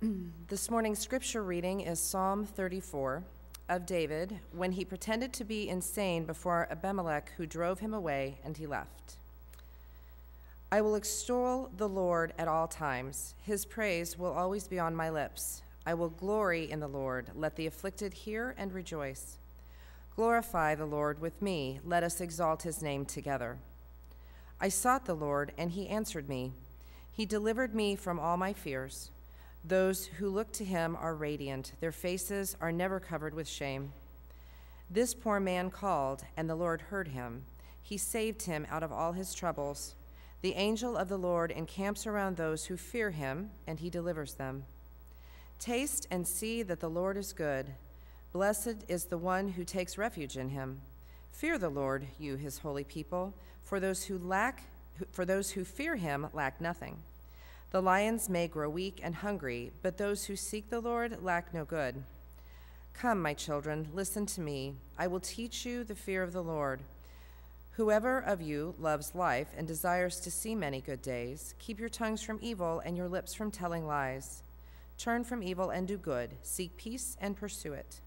This morning's scripture reading is Psalm 34 of David when he pretended to be insane before Abimelech, who drove him away, and he left. I will extol the Lord at all times. His praise will always be on my lips. I will glory in the Lord. Let the afflicted hear and rejoice. Glorify the Lord with me. Let us exalt his name together. I sought the Lord, and he answered me. He delivered me from all my fears. Those who look to him are radiant, their faces are never covered with shame. This poor man called, and the Lord heard him. He saved him out of all his troubles. The angel of the Lord encamps around those who fear him, and he delivers them. Taste and see that the Lord is good. Blessed is the one who takes refuge in him. Fear the Lord, you his holy people, for those who lack for those who fear him lack nothing. The lions may grow weak and hungry, but those who seek the Lord lack no good. Come, my children, listen to me. I will teach you the fear of the Lord. Whoever of you loves life and desires to see many good days, keep your tongues from evil and your lips from telling lies. Turn from evil and do good, seek peace and pursue it.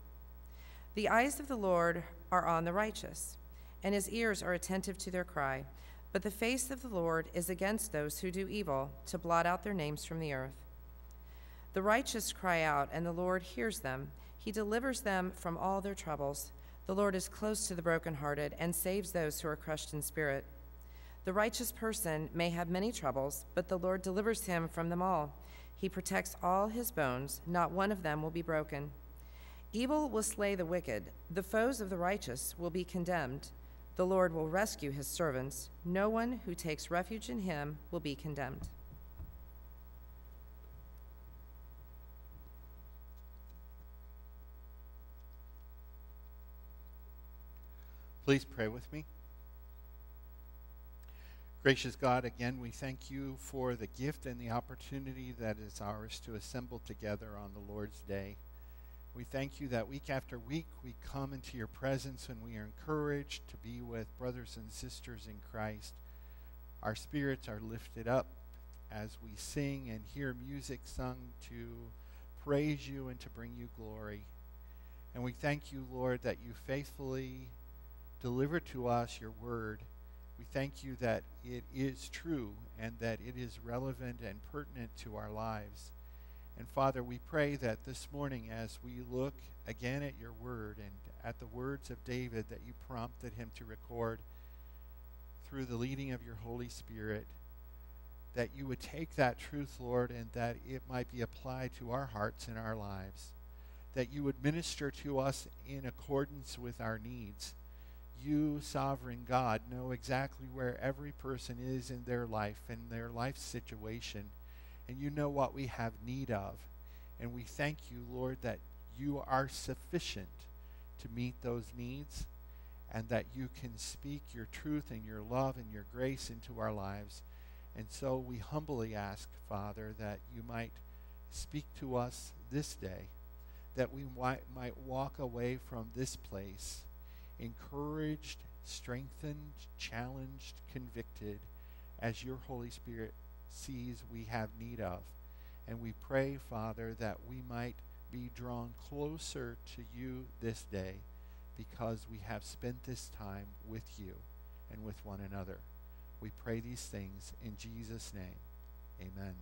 The eyes of the Lord are on the righteous, and his ears are attentive to their cry. But the face of the Lord is against those who do evil, to blot out their names from the earth. The righteous cry out, and the Lord hears them. He delivers them from all their troubles. The Lord is close to the brokenhearted and saves those who are crushed in spirit. The righteous person may have many troubles, but the Lord delivers him from them all. He protects all his bones, not one of them will be broken. Evil will slay the wicked, the foes of the righteous will be condemned. The Lord will rescue his servants. No one who takes refuge in him will be condemned. Please pray with me. Gracious God, again, we thank you for the gift and the opportunity that is ours to assemble together on the Lord's Day. We thank you that week after week we come into your presence and we are encouraged to be with brothers and sisters in Christ. Our spirits are lifted up as we sing and hear music sung to praise you and to bring you glory. And we thank you, Lord, that you faithfully deliver to us your word. We thank you that it is true and that it is relevant and pertinent to our lives. And Father, we pray that this morning, as we look again at your word and at the words of David that you prompted him to record through the leading of your Holy Spirit, that you would take that truth, Lord, and that it might be applied to our hearts and our lives. That you would minister to us in accordance with our needs. You, sovereign God, know exactly where every person is in their life and their life situation and you know what we have need of. And we thank you, Lord, that you are sufficient to meet those needs and that you can speak your truth and your love and your grace into our lives. And so we humbly ask, Father, that you might speak to us this day, that we might walk away from this place encouraged, strengthened, challenged, convicted as your Holy Spirit sees we have need of. And we pray, Father, that we might be drawn closer to you this day because we have spent this time with you and with one another. We pray these things in Jesus' name. Amen.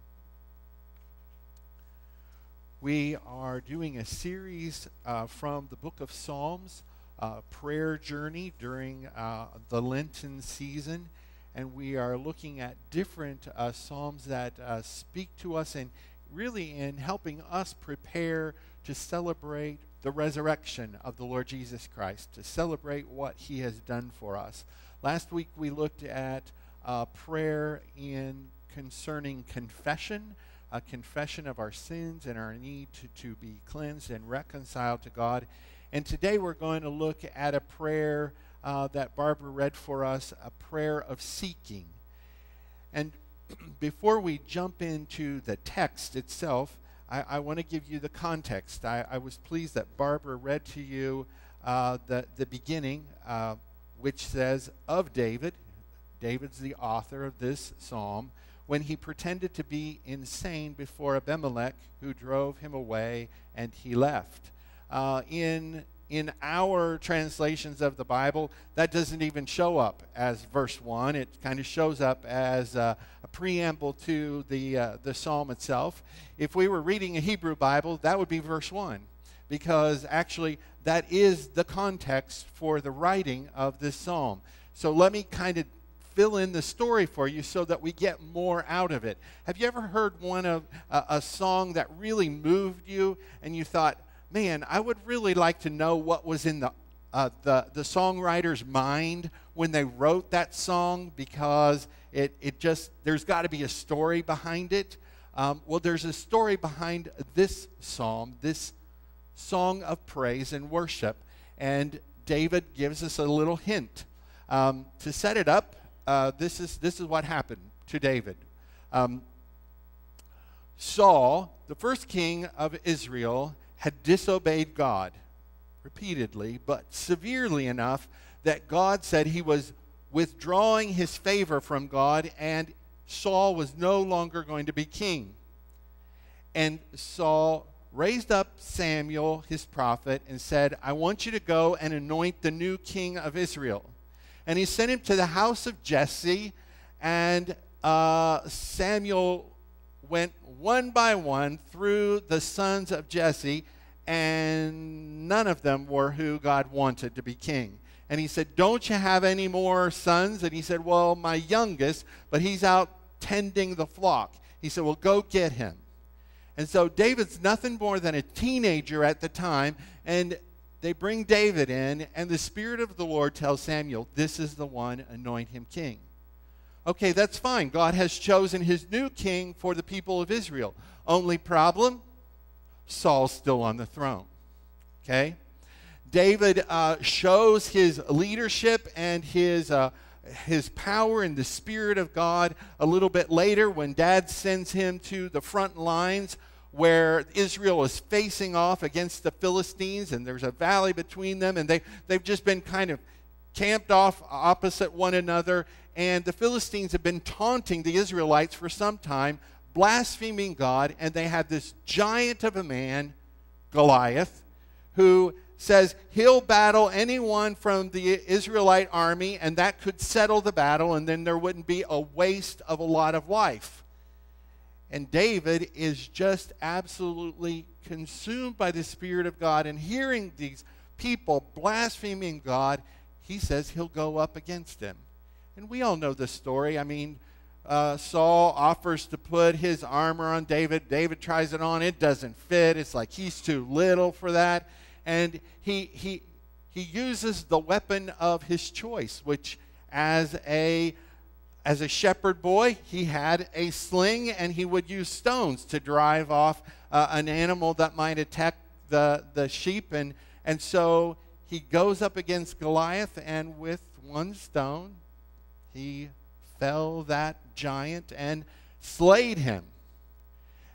We are doing a series uh, from the book of Psalms, uh, prayer journey during uh, the Lenten season and we are looking at different uh, Psalms that uh, speak to us and really in helping us prepare to celebrate the resurrection of the Lord Jesus Christ, to celebrate what he has done for us. Last week we looked at uh, prayer in concerning confession, a confession of our sins and our need to, to be cleansed and reconciled to God. And today we're going to look at a prayer uh, that Barbara read for us, a prayer of seeking. And before we jump into the text itself, I, I want to give you the context. I, I, was pleased that Barbara read to you uh, the, the beginning, uh, which says, Of David. David's the author of this psalm, when he pretended to be insane before Abimelech, who drove him away and he left. Uh, in in our translations of the Bible, that doesn't even show up as verse 1. It kind of shows up as a, a preamble to the, uh, the psalm itself. If we were reading a Hebrew Bible, that would be verse 1, because actually that is the context for the writing of this psalm. So let me kind of fill in the story for you so that we get more out of it. Have you ever heard one of a song that really moved you and you thought, man, I would really like to know what was in the, uh, the, the songwriter's mind when they wrote that song because it, it just, there's got to be a story behind it. Um, well, there's a story behind this psalm, this song of praise and worship. And David gives us a little hint. Um, to set it up, uh, this, is, this is what happened to David. Um, Saul, the first king of Israel, had disobeyed God repeatedly, but severely enough that God said he was withdrawing his favor from God and Saul was no longer going to be king. And Saul raised up Samuel, his prophet, and said, I want you to go and anoint the new king of Israel. And he sent him to the house of Jesse, and uh, Samuel went one by one through the sons of Jesse, and none of them were who God wanted to be king. And he said, Don't you have any more sons? And he said, Well, my youngest, but he's out tending the flock. He said, Well, go get him. And so David's nothing more than a teenager at the time, and they bring David in, and the Spirit of the Lord tells Samuel, This is the one, anoint him king. Okay, that's fine. God has chosen his new king for the people of Israel. Only problem Saul's still on the throne. Okay? David uh, shows his leadership and his, uh, his power in the Spirit of God a little bit later when dad sends him to the front lines where Israel is facing off against the Philistines, and there's a valley between them, and they, they've just been kind of camped off opposite one another, and the Philistines have been taunting the Israelites for some time, blaspheming God, and they have this giant of a man, Goliath, who says he'll battle anyone from the Israelite army, and that could settle the battle, and then there wouldn't be a waste of a lot of life. And David is just absolutely consumed by the Spirit of God, and hearing these people blaspheming God, he says he'll go up against him. And we all know the story. I mean, uh, Saul offers to put his armor on David. David tries it on. It doesn't fit. It's like he's too little for that. And he, he, he uses the weapon of his choice, which as a, as a shepherd boy, he had a sling and he would use stones to drive off uh, an animal that might attack the, the sheep. And, and so he goes up against Goliath, and with one stone, he fell that giant and slayed him.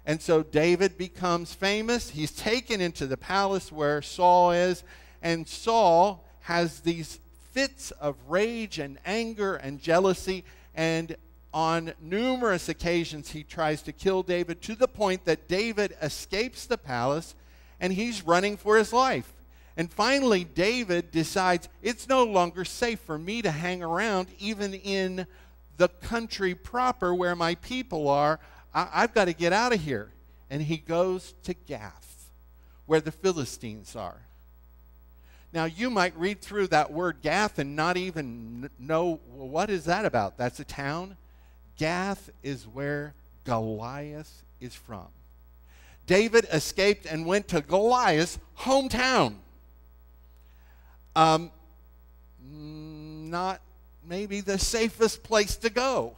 And so David becomes famous. He's taken into the palace where Saul is, and Saul has these fits of rage and anger and jealousy. And on numerous occasions, he tries to kill David to the point that David escapes the palace and he's running for his life. And finally, David decides it's no longer safe for me to hang around, even in the country proper where my people are. I- have got to get out of here. And he goes to Gath, where the Philistines are. Now, you might read through that word Gath and not even know well, what is that about? That's a town? Gath is where Goliath is from. David escaped and went to Goliath's hometown. Um, not maybe the safest place to go.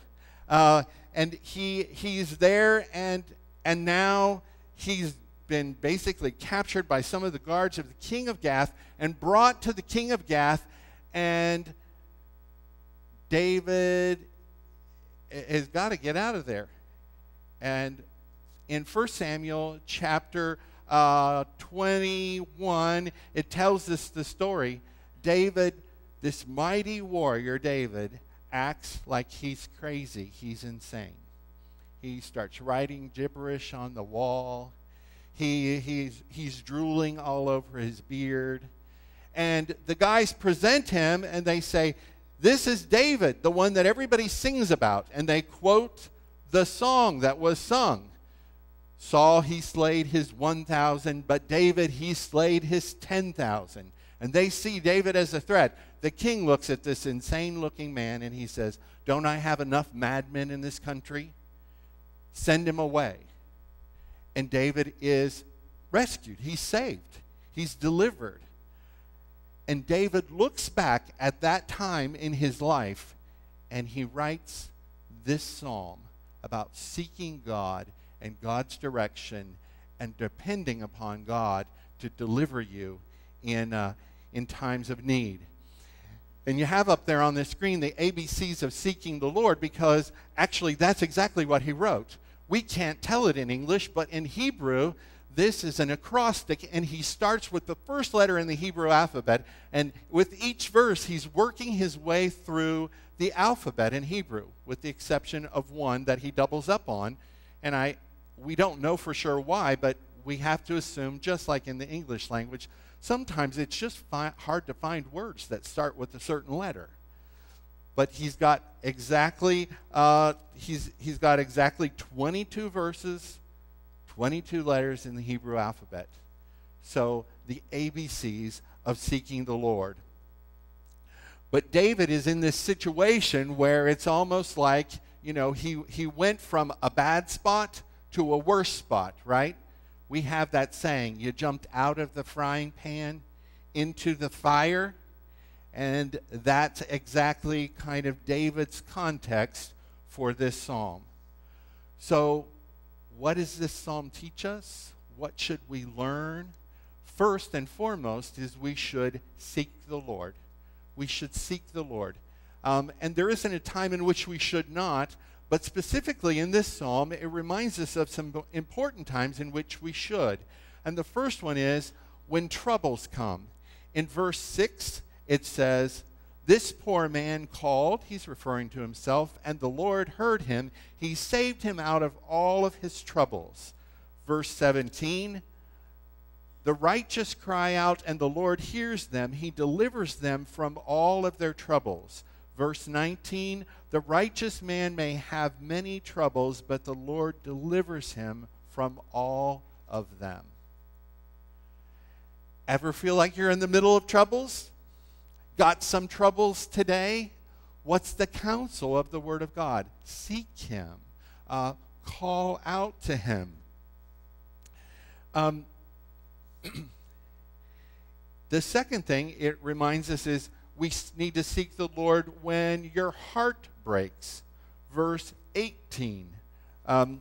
Uh, and he, he's there, and, and now he's been basically captured by some of the guards of the king of Gath and brought to the king of Gath. And David has got to get out of there. And in 1 Samuel chapter uh, 21, it tells us the story. David, this mighty warrior, David, acts like he's crazy, he's insane. He starts writing gibberish on the wall. He, he's, he's drooling all over his beard. And the guys present him and they say, This is David, the one that everybody sings about. And they quote the song that was sung. Saul, he slayed his 1,000, but David, he slayed his 10,000. And they see David as a threat. The king looks at this insane looking man and he says, Don't I have enough madmen in this country? Send him away. And David is rescued, he's saved, he's delivered. And David looks back at that time in his life and he writes this psalm about seeking God and God's direction and depending upon God to deliver you in, uh, in times of need. And you have up there on the screen the ABCs of seeking the Lord because actually that's exactly what he wrote. We can't tell it in English, but in Hebrew, this is an acrostic, and he starts with the first letter in the Hebrew alphabet. And with each verse, he's working his way through the alphabet in Hebrew, with the exception of one that he doubles up on. And I, we don't know for sure why, but we have to assume, just like in the English language, sometimes it's just hard to find words that start with a certain letter. But he's got exactly uh, he's he's got exactly 22 verses, 22 letters in the Hebrew alphabet. So the ABCs of seeking the Lord. But David is in this situation where it's almost like, you know, he, he went from a bad spot to a worse spot, right? We have that saying, you jumped out of the frying pan into the fire. And that's exactly kind of David's context for this psalm. So, what does this psalm teach us? What should we learn? First and foremost is we should seek the Lord. We should seek the Lord. Um, and there isn't a time in which we should not, but specifically in this psalm, it reminds us of some important times in which we should. And the first one is when troubles come. In verse 6, it says, This poor man called, he's referring to himself, and the Lord heard him. He saved him out of all of his troubles. Verse 17, the righteous cry out, and the Lord hears them. He delivers them from all of their troubles. Verse 19 The righteous man may have many troubles, but the Lord delivers him from all of them. Ever feel like you're in the middle of troubles? Got some troubles today? What's the counsel of the Word of God? Seek Him, uh, call out to Him. Um, the second thing it reminds us is we need to seek the Lord when your heart breaks. Verse 18. Um,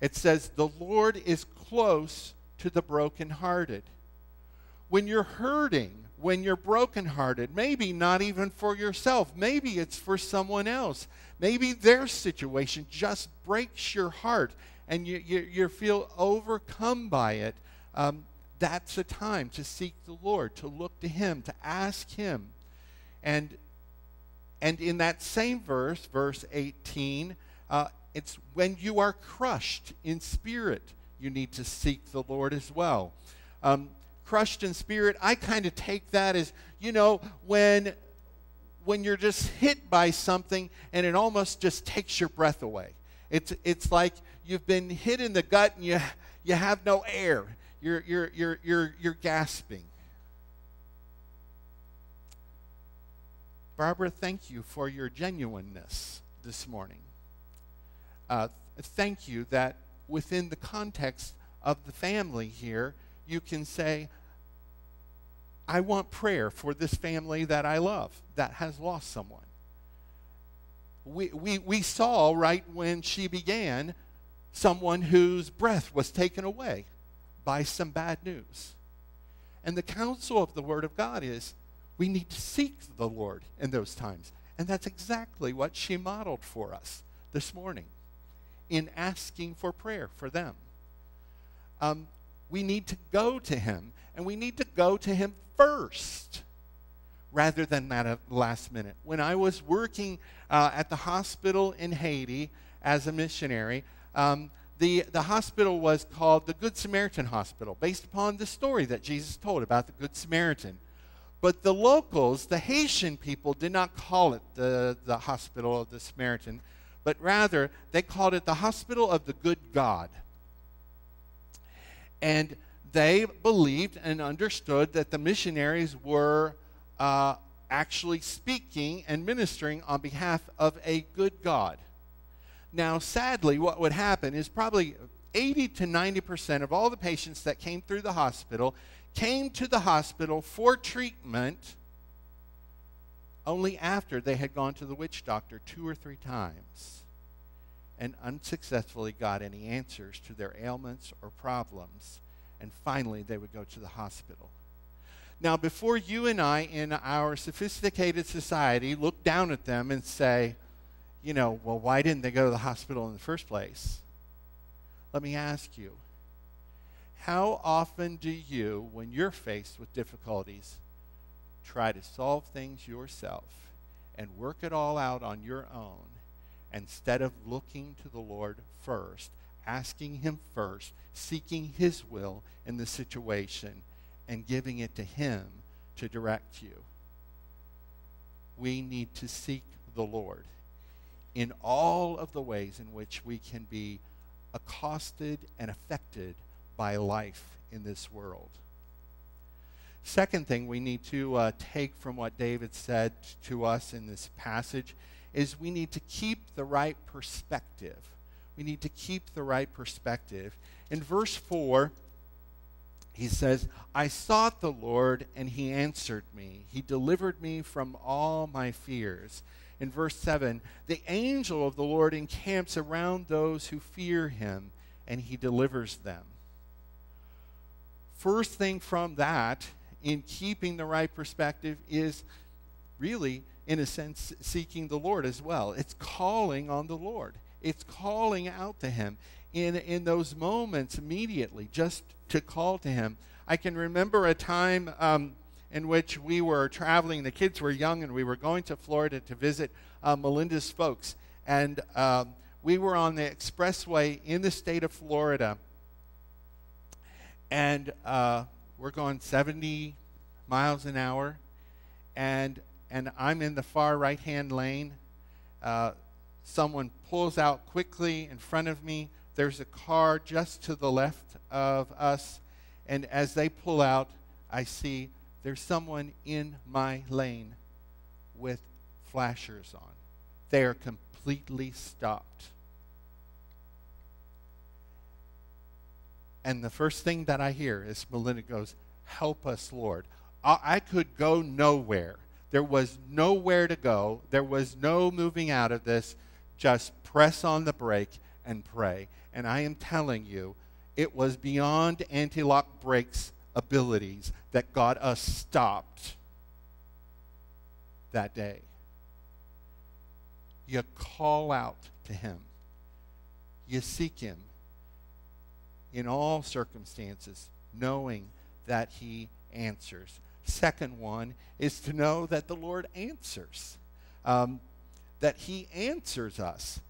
it says, The Lord is close to the brokenhearted. When you're hurting, when you're brokenhearted, maybe not even for yourself, maybe it's for someone else. Maybe their situation just breaks your heart and you, you, you feel overcome by it. Um, that's a time to seek the Lord, to look to Him, to ask Him. And, and in that same verse, verse 18, uh, it's when you are crushed in spirit, you need to seek the Lord as well. Um, crushed in spirit, I kind of take that as, you know, when when you're just hit by something and it almost just takes your breath away. It's, it's like you've been hit in the gut and you, you have no air you're, you're, you're, you're, you're gasping. Barbara, thank you for your genuineness this morning. Uh, thank you that within the context of the family here, you can say, I want prayer for this family that I love that has lost someone. We, we, we saw right when she began someone whose breath was taken away by some bad news. And the counsel of the Word of God is we need to seek the Lord in those times. And that's exactly what she modeled for us this morning in asking for prayer for them. Um, we need to go to Him, and we need to go to Him first. rather than that last minute. When I was working uh, at the hospital in Haiti as a missionary, um, the, the hospital was called the Good Samaritan Hospital, based upon the story that Jesus told about the Good Samaritan. But the locals, the Haitian people, did not call it the, the Hospital of the Samaritan, but rather they called it the Hospital of the Good God. And they believed and understood that the missionaries were uh, actually speaking and ministering on behalf of a good God. Now, sadly, what would happen is probably 80 to 90% of all the patients that came through the hospital came to the hospital for treatment only after they had gone to the witch doctor two or three times and unsuccessfully got any answers to their ailments or problems. And finally, they would go to the hospital. Now, before you and I, in our sophisticated society, look down at them and say, you know, well, why didn't they go to the hospital in the first place? Let me ask you how often do you, when you're faced with difficulties, try to solve things yourself and work it all out on your own instead of looking to the Lord first, asking Him first, seeking His will in the situation, and giving it to Him to direct you? We need to seek the Lord in all of the ways in which we can be accosted and affected by life in this world. Second thing we need to uh, take from what David said to us in this passage is we need to keep the right perspective. We need to keep the right perspective. In verse 4, he says, I sought the Lord, and he answered me. He delivered me from all my fears in verse 7 the angel of the Lord encamps around those who fear him, and he delivers them. First thing from that, in keeping the right perspective, is really, in a sense, seeking the Lord as well. It's calling on the Lord, it's calling out to him in, in those moments immediately, just to call to him. I can remember a time. Um, in which we were traveling. The kids were young, and we were going to Florida to visit uh, Melinda's folks. And um, we were on the expressway in the state of Florida, and uh, we're going 70 miles an hour, and and I'm in the far right-hand lane. Uh, someone pulls out quickly in front of me. There's a car just to the left of us, and as they pull out, I see there's someone in my lane with flashers on. They are completely stopped. And the first thing that I hear is Melinda goes, Help us, Lord. I could go nowhere. There was nowhere to go. There was no moving out of this. Just press on the brake and pray. And I am telling you, it was beyond anti lock brakes abilities that got us stopped that day. You call out to Him, you seek Him in all circumstances, knowing that He answers. Second one is to know that the Lord answers, um, that He answers us.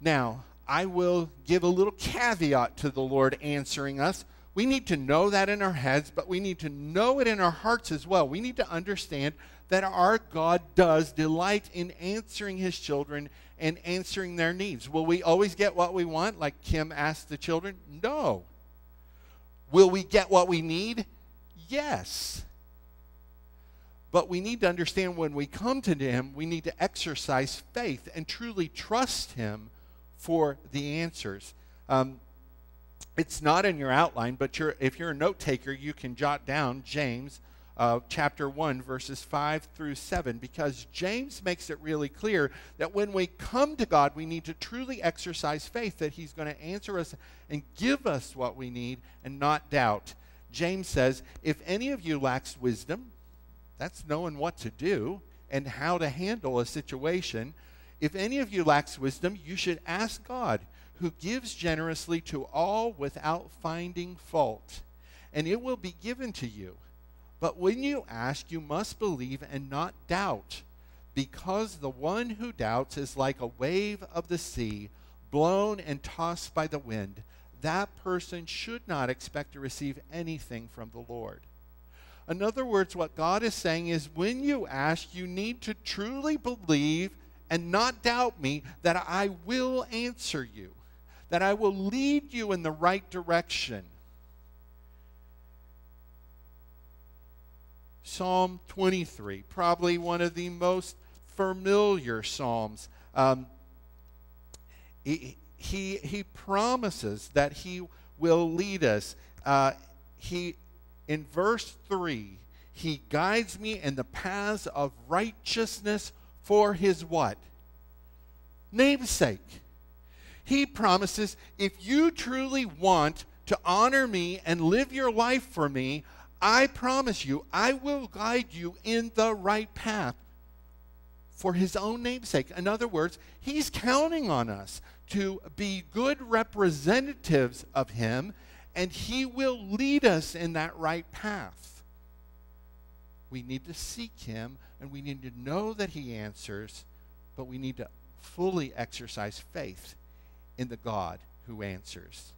Now, I will give a little caveat to the Lord answering us we need to know that in our heads, but we need to know it in our hearts as well. We need to understand that our God does delight in answering his children and answering their needs. Will we always get what we want, like Kim asked the children? No. Will we get what we need? Yes. But we need to understand when we come to him, we need to exercise faith and truly trust him for the answers. Um, it's not in your outline, but you're, if you're a note taker, you can jot down James uh, chapter 1, verses 5 through 7, because James makes it really clear that when we come to God, we need to truly exercise faith that He's going to answer us and give us what we need and not doubt. James says, If any of you lacks wisdom, that's knowing what to do and how to handle a situation. If any of you lacks wisdom, you should ask God who gives generously to all without finding fault, and it will be given to you. But when you ask, you must believe and not doubt, because the one who doubts is like a wave of the sea, blown and tossed by the wind. That person should not expect to receive anything from the Lord. In other words, what God is saying is when you ask, you need to truly believe and not doubt me that I will answer you, that I will lead you in the right direction. Psalm 23, probably one of the most familiar Psalms. Um, he, he, he promises that he will lead us. Uh, he in verse 3, he guides me in the paths of righteousness for his what? Namesake. He promises if you truly want to honor me and live your life for me, I promise you, I will guide you in the right path for his own namesake. In other words, he's counting on us to be good representatives of him and He will lead us in that right path. We need to seek Him, and we need to know that He answers, but we need to fully exercise faith in the God who answers.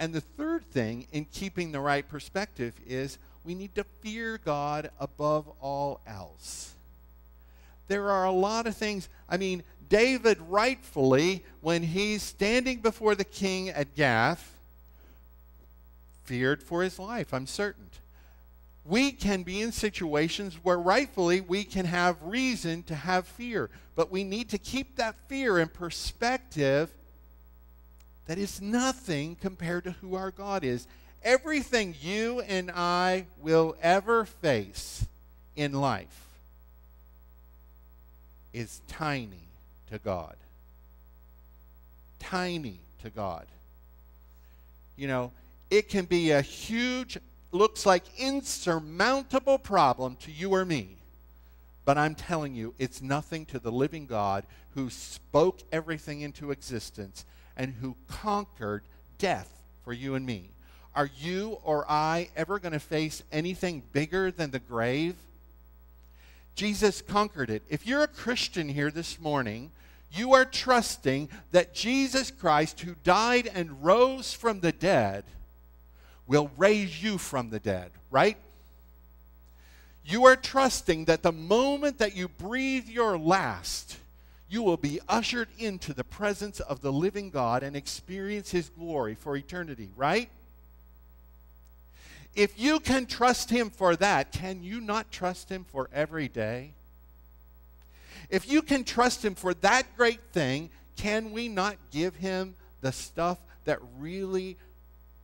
And the third thing in keeping the right perspective is we need to fear God above all else. There are a lot of things. I mean, David rightfully, when he's standing before the king at Gath, feared for his life, I'm certain. We can be in situations where rightfully we can have reason to have fear, but we need to keep that fear in perspective that is nothing compared to who our God is. Everything you and I will ever face in life is tiny to God. Tiny to God. You know, it can be a huge, looks like insurmountable problem to you or me. But I'm telling you, it's nothing to the living God who spoke everything into existence and who conquered death for you and me. Are you or I ever going to face anything bigger than the grave? Jesus conquered it. If you're a Christian here this morning, you are trusting that Jesus Christ, who died and rose from the dead, will raise you from the dead, right? You are trusting that the moment that you breathe your last, you will be ushered into the presence of the living God and experience his glory for eternity, right? If you can trust him for that, can you not trust him for every day? If you can trust him for that great thing, can we not give him the stuff that really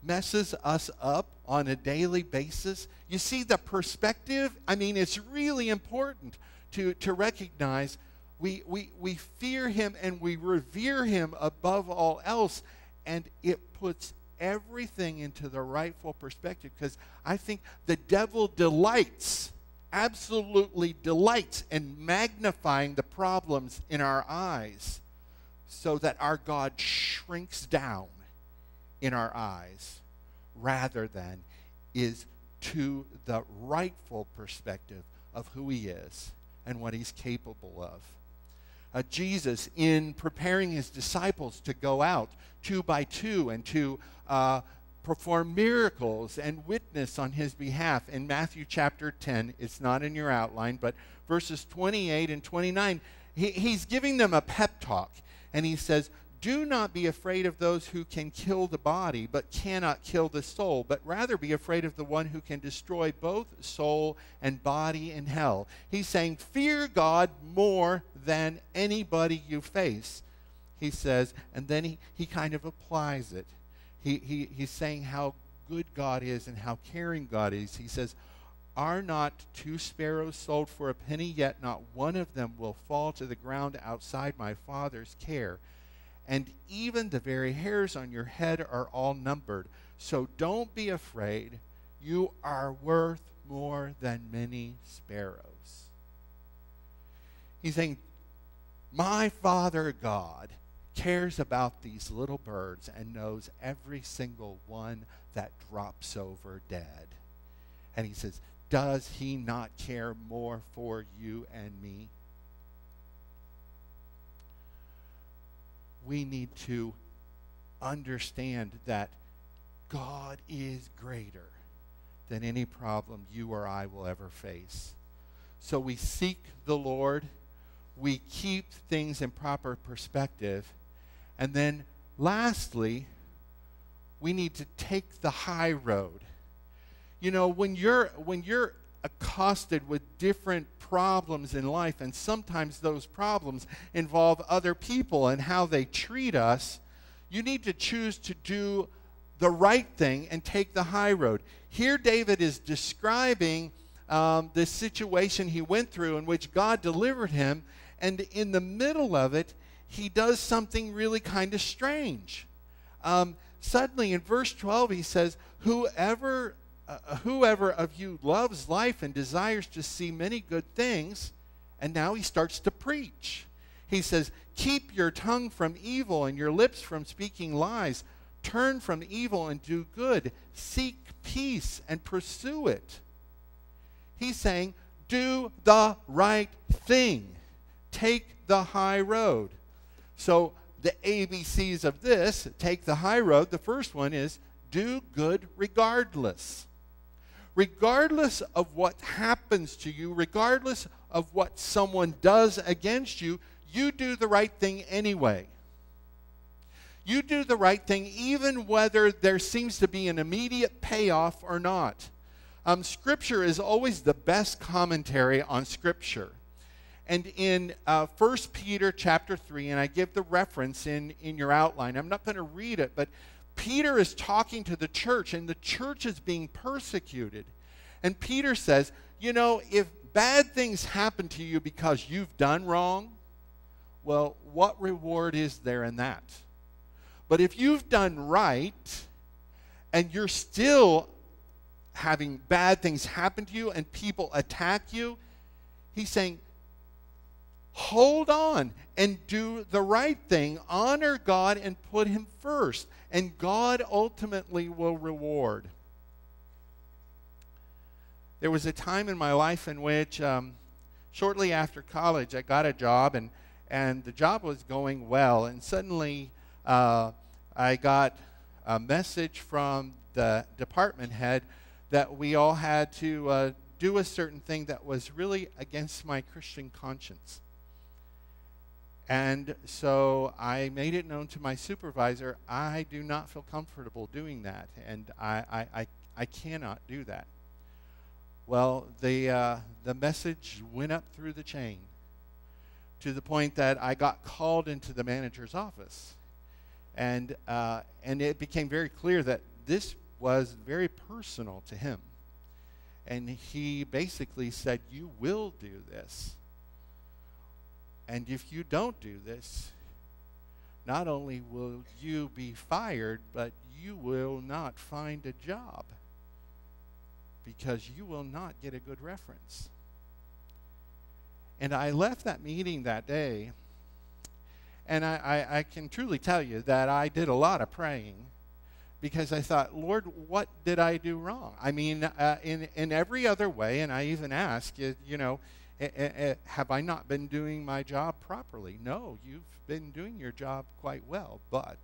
messes us up on a daily basis. You see, the perspective, I mean, it's really important to, to recognize we, we, we fear him and we revere him above all else, and it puts everything into the rightful perspective because I think the devil delights, absolutely delights in magnifying the problems in our eyes so that our God shrinks down in our eyes rather than is to the rightful perspective of who he is and what he's capable of. Uh, Jesus, in preparing his disciples to go out two by two and to uh, perform miracles and witness on his behalf, in Matthew chapter 10, it's not in your outline, but verses 28 and 29, he, he's giving them a pep talk. And he says, do not be afraid of those who can kill the body, but cannot kill the soul, but rather be afraid of the one who can destroy both soul and body in hell. He's saying, Fear God more than anybody you face. He says, and then he, he kind of applies it. He, he, he's saying how good God is and how caring God is. He says, Are not two sparrows sold for a penny, yet not one of them will fall to the ground outside my Father's care? And even the very hairs on your head are all numbered. So don't be afraid. You are worth more than many sparrows. He's saying, My Father God cares about these little birds and knows every single one that drops over dead. And he says, Does he not care more for you and me? We need to understand that God is greater than any problem you or I will ever face. So we seek the Lord, we keep things in proper perspective, and then lastly, we need to take the high road. You know, when you're when you're accosted with different problems in life and sometimes those problems involve other people and how they treat us, you need to choose to do the right thing and take the high road. Here, David is describing um, the situation he went through in which God delivered him, and in the middle of it, he does something really kind of strange. Um, suddenly, in verse 12, he says, Whoever uh, uh, whoever of you loves life and desires to see many good things, and now he starts to preach. He says, Keep your tongue from evil and your lips from speaking lies. Turn from evil and do good. Seek peace and pursue it. He's saying, Do the right thing. Take the high road. So, the ABCs of this take the high road. The first one is do good regardless regardless of what happens to you, regardless of what someone does against you, you do the right thing anyway. You do the right thing even whether there seems to be an immediate payoff or not. Um, scripture is always the best commentary on Scripture. And in uh, 1 Peter chapter 3, and I give the reference in, in your outline, I'm not going to read it, but Peter is talking to the church, and the church is being persecuted. And Peter says, You know, if bad things happen to you because you've done wrong, well, what reward is there in that? But if you've done right and you're still having bad things happen to you and people attack you, he's saying, hold on and do the right thing. Honor God and put Him first. And God ultimately will reward. There was a time in my life in which, um, shortly after college, I got a job, and, and the job was going well. And suddenly, uh, I got a message from the department head that we all had to uh, do a certain thing that was really against my Christian conscience. And so I made it known to my supervisor, I do not feel comfortable doing that, and I, I, I, I cannot do that. Well, the, uh, the message went up through the chain to the point that I got called into the manager's office. And, uh, and it became very clear that this was very personal to him. And he basically said, You will do this. And if you don't do this, not only will you be fired, but you will not find a job because you will not get a good reference. And I left that meeting that day, and I, I, I, can truly tell you that I did a lot of praying because I thought, Lord, what did I do wrong? I mean, uh, in, in every other way, and I even asked, you, you know, have I not been doing my job properly? No, you've been doing your job quite well, but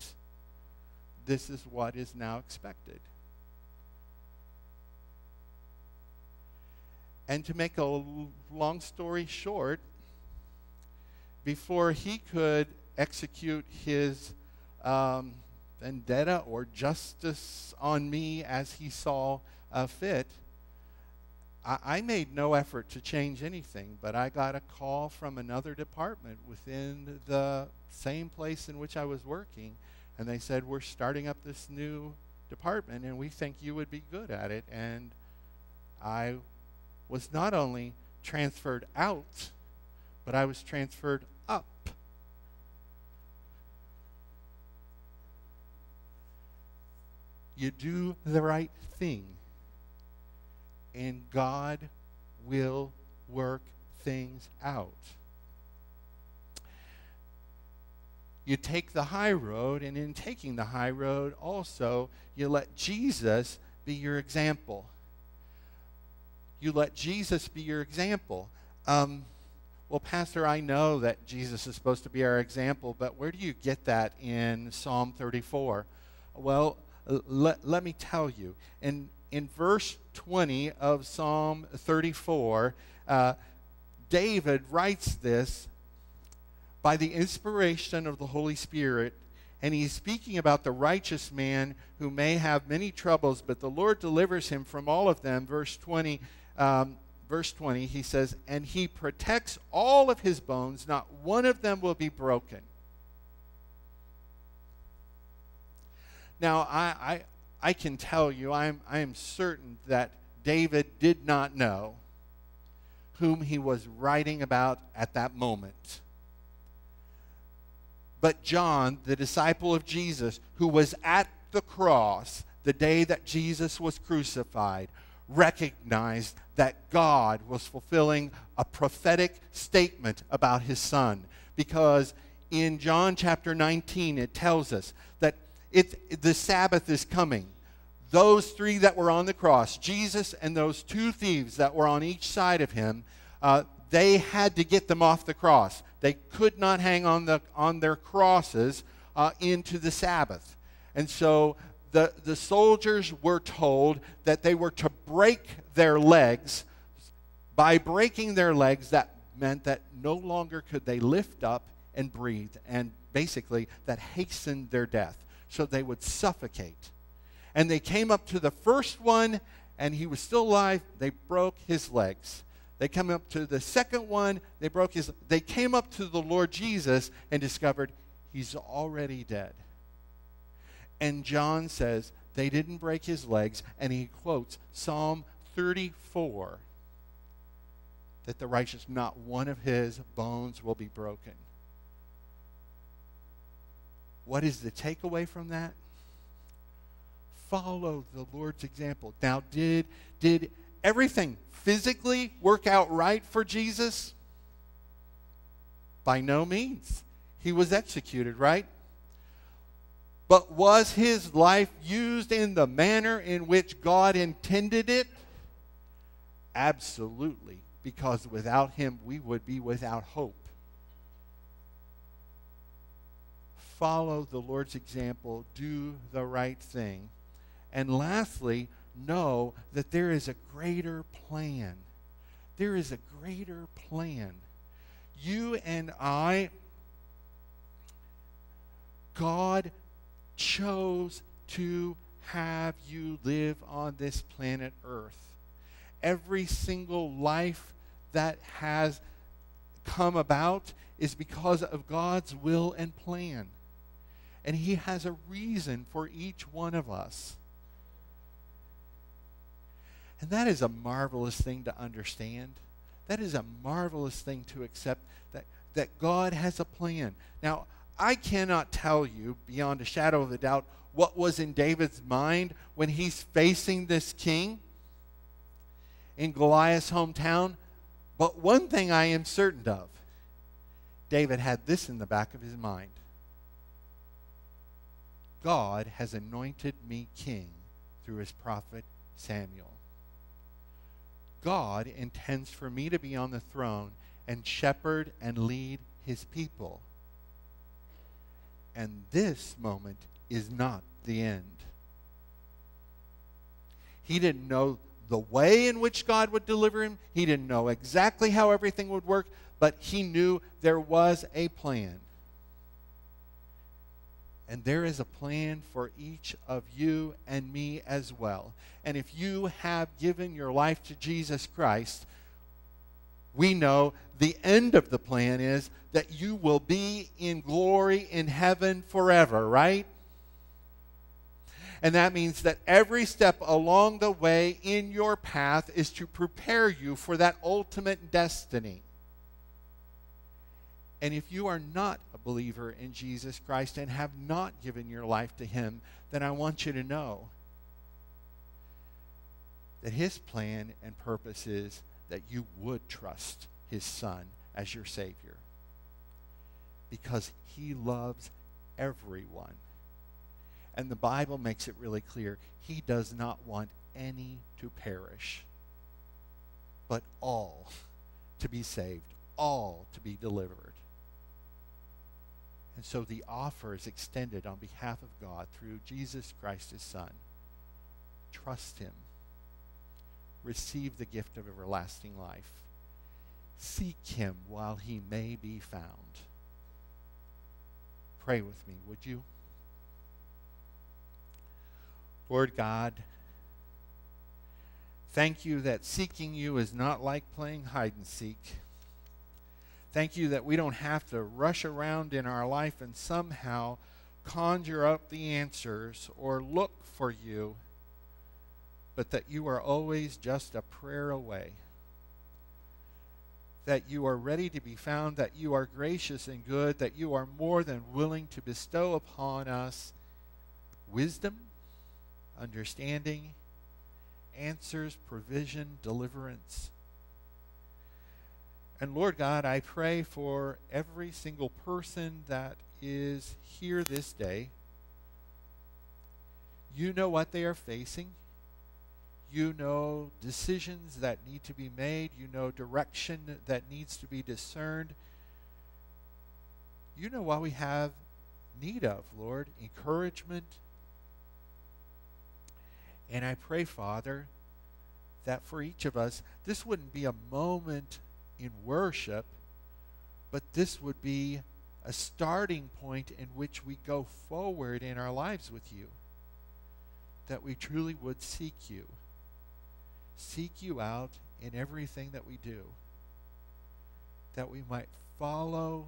this is what is now expected. And to make a long story short, before he could execute his um, vendetta or justice on me as he saw uh, fit, I, I made no effort to change anything, but I got a call from another department within the same place in which I was working, and they said, We're starting up this new department, and we think you would be good at it. And I was not only transferred out, but I was transferred up. You do the right thing and God will work things out. You take the high road, and in taking the high road, also, you let Jesus be your example. you let Jesus be your example. Um, well, Pastor, I know that Jesus is supposed to be our example, but where do you get that in Psalm 34? Well, let, let me tell you. In, in verse 20 of Psalm 34, uh, David writes this by the inspiration of the Holy Spirit, and he's speaking about the righteous man who may have many troubles, but the Lord delivers him from all of them. Verse 20. Um, verse 20, he says, And he protects all of his bones, not one of them will be broken. Now, I, I, I can tell you, I'm, I am certain that David did not know whom he was writing about at that moment. But John, the disciple of Jesus, who was at the cross the day that Jesus was crucified, recognized that God was fulfilling a prophetic statement about his son. Because in John chapter 19, it tells us that it, the Sabbath is coming. Those three that were on the cross, Jesus and those two thieves that were on each side of him, uh, they had to get them off the cross. They could not hang on, the, on their crosses uh, into the Sabbath. And so the, the soldiers were told that they were to break their legs. By breaking their legs, that meant that no longer could they lift up and breathe, and basically that hastened their death. So they would suffocate. And they came up to the first one, and he was still alive. They broke his legs. They come up to the second one, they broke his they came up to the Lord Jesus and discovered he's already dead. And John says they didn't break his legs, and he quotes Psalm 34 that the righteous, not one of his bones will be broken. What is the takeaway from that? Follow the Lord's example. Now, did, did everything physically work out right for Jesus? By no means. He was executed, right? But was his life used in the manner in which God intended it? Absolutely, because without him we would be without hope. Follow the Lord's example, do the right thing. And lastly, know that there is a greater plan. There is a greater plan. You and I, God chose to have you live on this planet Earth. Every single life that has come about is because of God's will and plan. And He has a reason for each one of us. And that is a marvelous thing to understand. That is a marvelous thing to accept that, that God has a plan. Now, I cannot tell you beyond a shadow of a doubt what was in David's mind when he's facing this king in Goliath's hometown, but one thing I am certain of David had this in the back of his mind God has anointed me king through his prophet Samuel. God intends for me to be on the throne and shepherd and lead his people. And this moment is not the end. He didn't know the way in which God would deliver him, he didn't know exactly how everything would work, but he knew there was a plan. And there is a plan for each of you and me as well. And if you have given your life to Jesus Christ, we know the end of the plan is that you will be in glory in heaven forever, right? And that means that every step along the way in your path is to prepare you for that ultimate destiny. And if you are not a believer in Jesus Christ and have not given your life to Him, then I want you to know that His plan and purpose is that you would trust His Son as your Savior. Because He loves everyone. And the Bible makes it really clear He does not want any to perish. but all to be saved, all to be delivered. And so the offer is extended on behalf of God through Jesus Christ, his Son. Trust him. Receive the gift of everlasting life. Seek him while he may be found. Pray with me, would you? Lord God, thank you that seeking you is not like playing hide and seek. Thank you that we don't have to rush around in our life and somehow conjure up the answers or look for you, but that you are always just a prayer away. That you are ready to be found, that you are gracious and good, that you are more than willing to bestow upon us wisdom, understanding, answers, provision, deliverance and Lord God, I pray for every single person that is here this day. You know what they are facing. You know decisions that need to be made. You know direction that needs to be discerned. You know what we have need of, Lord encouragement. And I pray, Father, that for each of us, this wouldn't be a moment in worship, but this would be a starting point in which we go forward in our lives with you. That we truly would seek you. Seek you out in everything that we do. That we might follow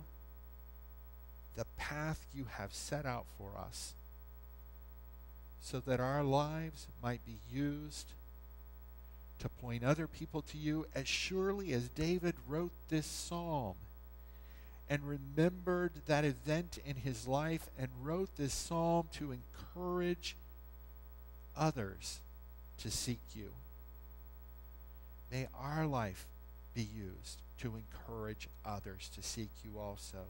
the path you have set out for us. So that our lives might be used to point other people to you as surely as David wrote this psalm and remembered that event in his life and wrote this psalm to encourage others to seek you. May our life be used to encourage others to seek you also.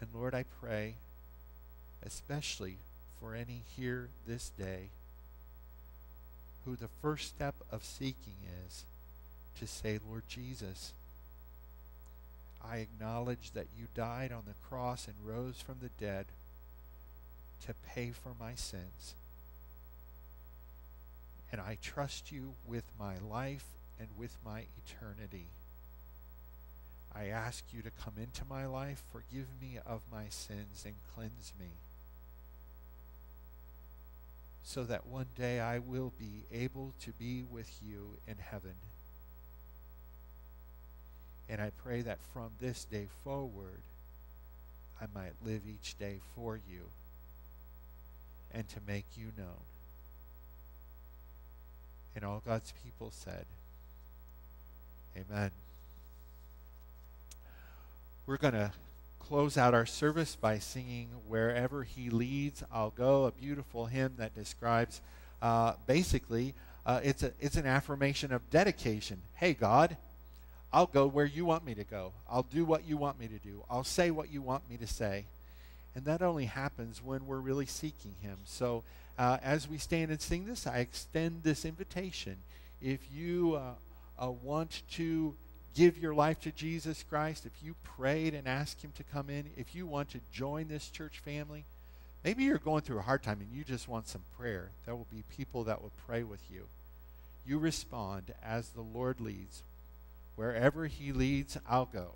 And Lord, I pray, especially for any here this day who the first step of seeking is to say, Lord Jesus, I acknowledge that you died on the cross and rose from the dead to pay for my sins. And I trust you with my life and with my eternity. I ask you to come into my life, forgive me of my sins, and cleanse me so that one day I will be able to be with you in heaven. And I pray that from this day forward, I might live each day for you and to make you known. And all God's people said, Amen. We're going to close out our service by singing Wherever He Leads, I'll Go, a beautiful hymn that describes uh, basically uh, it's, a, it's an affirmation of dedication. Hey, God, I'll go where you want me to go. I'll do what you want me to do. I'll say what you want me to say. And that only happens when we're really seeking Him. So uh, as we stand and sing this, I extend this invitation. If you uh, uh, want to give your life to Jesus Christ, if you prayed and asked Him to come in, if you want to join this church family, maybe you're going through a hard time and you just want some prayer. There will be people that will pray with you. You respond as the Lord leads. Wherever He leads, I'll go.